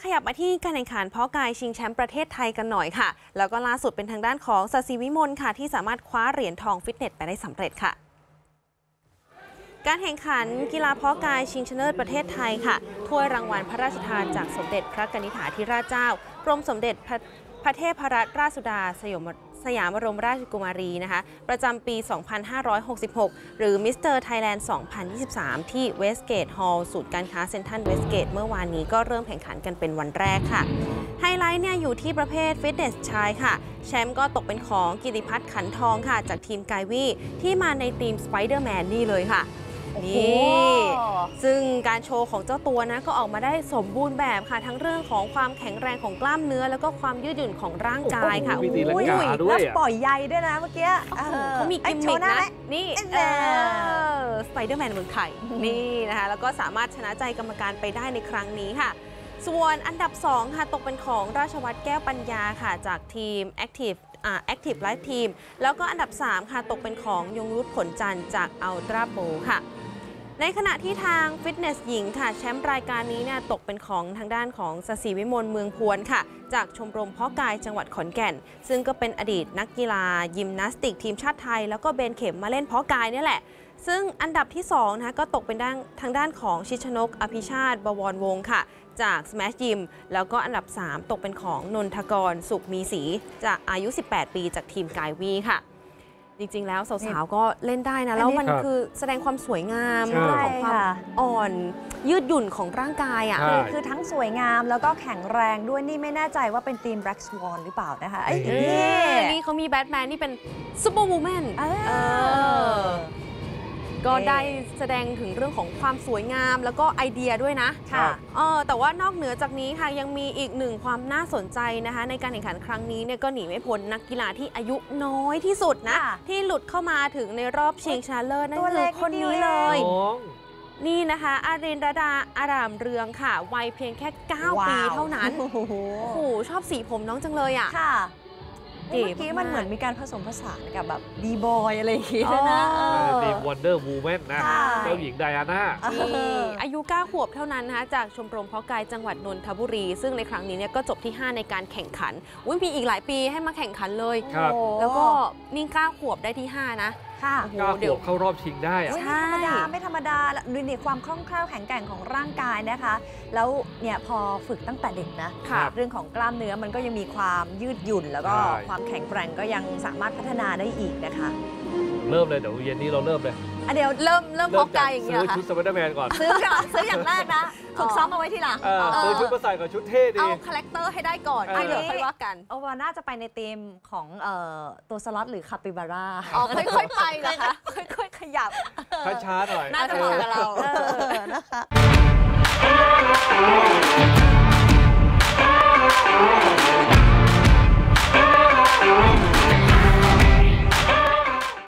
ขยับมาที่การแข่งขันเพาะกายชิงแชมป์ประเทศไทยกันหน่อยค่ะ แล้วก็ล่าสุดเป็นทางด้านของศศิวิมลค่ะ ที่สามารถคว้าเหรียญทองฟิตเนสไปได้สำเร็จค่ะการแข่งขันกีฬาเพาะกายชิงชนะเลิศประเทศไทยค่ะ ถ้วยรางวัลพระราชทานจากสมเด็จพระกนิษฐาธิราชเจ้า กรมสมเด็จพระ พระเทพรัตนราชสุดาสยมสยามบรมราชกุมารีนะคะ ประจำปี 2566 หรือมิสเตอร์ไทยแลนด์2023 ที่เวสต์เกตฮอลล์ศูนย์การค้าเซ็นทรัลเวสต์เกตเมื่อวานนี้ก็เริ่มแข่งขันกันเป็นวันแรกค่ะ ไฮไลท์เนี่ยอยู่ที่ประเภทฟิตเนสชายค่ะ แชมป์ก็ตกเป็นของกิตติพันธ์ขันทองค่ะ จากทีมกายวีที่มาในธีมสไปเดอร์แมนนี่เลยค่ะ นี่ซึ่งการโชว์ของเจ้าตัวนะก็ออกมาได้สมบูรณ์แบบค่ะ ทั้งเรื่องของความแข็งแรงของกล้ามเนื้อ แล้วก็ความยืดหยุ่นของร่างกายค่ะโอ้โหมีตีลังกาอุ้ยด้วแล้ยวอะปล่อยใยด้วยนะเมื่อกี้โอ้โหเขามีอ้กิมโชมิว์กหานะไหมนี่เอเอออสไปเดอร์แมนเมืองไทยนี่นะคะแล้วก็สามารถชนะใจกรรมการไปได้ในครั้งนี้ค่ะส่วนอันดับ 2 ค่ะตกเป็นของราชวัตรแก้วปัญญาค่ะ จากทีม Active อ่า Active Life Team แล้วก็อันดับ 3 ค่ะตกเป็นของยงยุทธผลจันทร์จาก Ultra b o ค่ะ ในขณะที่ทางฟิตเนสหญิงค่ะแชมป์รายการนี้เนี่ยตกเป็นของทางด้านของศศิวิมลเมืองพวนค่ะ จากชมรมเพาะกายจังหวัดขอนแก่น ซึ่งก็เป็นอดีตนักกีฬา ยิมนาสติกทีมชาติไทย แล้วก็เบนเข็มมาเล่นเพาะกายนี่แหละ ซึ่งอันดับที่2นะคะก็ตกเป็นด้านทางด้านของชิชนก อภิชาติ บวรวงศ์ค่ะ จาก Smash Gym แล้วก็อันดับ 3 ตกเป็นของนนทกรสุขมีศรีจากอายุ 18 ปีจากทีมกายวีค่ะ จริง ๆ แล้วสาวๆก็เล่นได้นะ แล้วมันครับคือแสดงความสวยงามใช่ เรื่องของความค่ะ อ่อนยืดหยุ่นของร่างกายอะ ใช่ คือคือทั้งสวยงามแล้วก็แข็งแรงด้วยนี่ไม่แน่ใจว่าเป็นทีม Black Swan หรือเปล่านะคะไอ้เอ๊ะนี่นี่เขามีแบทแมนนี่เป็นซูเปอร์วูแมน เออ เออ ก็ได้แสดงถึงเรื่องของความสวยงาม แล้วก็ไอเดียด้วยนะค่ะเออแต่ว่านอกเหนือจากนี้ค่ะยังมีอีกหนึ่งความน่าสนใจนะคะ ในการแข่งขันครั้งนี้เนี่ยก็หนีไม่พ้นนักกีฬาที่อายุน้อยที่สุดนะค่ะที่หลุดเข้ามาถึงในรอบชิงชนะเลิศนั่นตัวคืเล็อกคนนิดเดียวนี้เลยน้องนี่นะคะ อารินรดาอารามเรืองค่ะ วัยเพียงแค่ 9 ปีเท่านั้น โอ้โหโอ้โหชอบสีผมน้องจังเลยอะค่ะ เก๋เมื่อกี้มากๆมันเหมือนมีการผสมผสานกับแบบ B-boy อะไรอย่างงี้ด้วยนะอ๋อเออธีมวันเดอร์วูแมนนะใช่เจ้าหญิงไดอาน่านี่อายุ 9 ขวบเท่านั้นนะคะจากชมรมเพาะกายจังหวัดนนทบุรี ซึ่งในครั้งนี้เนี่ยก็จบที่ 5 ในการแข่งขันอุ้ยมีอีกหลายปีให้มาแข่งขันเลยครับโอ้โหแล้วก็นี่9ขวบได้ที่ 5 นะ ค่ะโอ้โหก้าวเดี๋ขยววบเข้ารอบชิงได้อะ อุ๊ยใช่ไม่ธรรมดา ไม่ธรรมดาแล้วดูนี่ความคล่องแคล่วแข็งแกร่งของร่างกายนะคะ แล้วเนี่ยพอฝึกตั้งแต่เด็กนะ ค่ะ เรื่องของกล้ามเนื้อมันก็ยังมีความยืดหยุ่น แล้วก็ใช่ ความแข็งแกร่งก็ยังสามารถพัฒนาได้อีกนะคะเริ่มเลยเดี๋ยวเย็นนี้เราเริ่มเลยอะเดี๋ยวเริ่มเริ่มเพาะกายอย่างเงี้ยซื้อเหรอค่ะชุดสไปเดอร์แมนก่อน ซื้อก่อนซื้ออย่างแรกนะ ฝึกซ้อมเอาไว้ทีหลังเออซื้อชุดมาใส่กับชุดเท่ดี เอา character ให้ได้ก่อนเออเดี๋ยวค่อยว่ากันโอวาน่าจะไปในธีมของเอ่อตัวสล็อตหรือคาปิบาร่าอ๋อค่อยๆไปนะคะ ค่อยๆขยับช้าๆหน่อยน่าจะเหมาะกับเราเออนะคะ